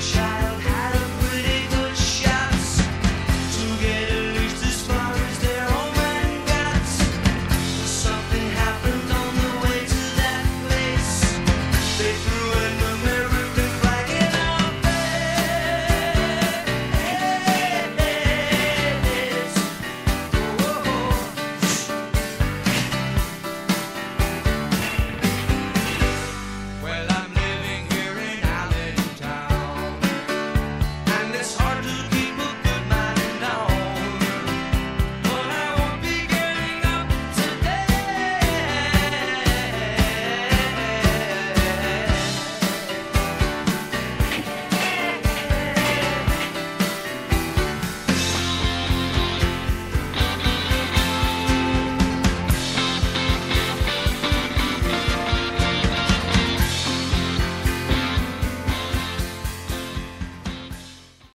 shine.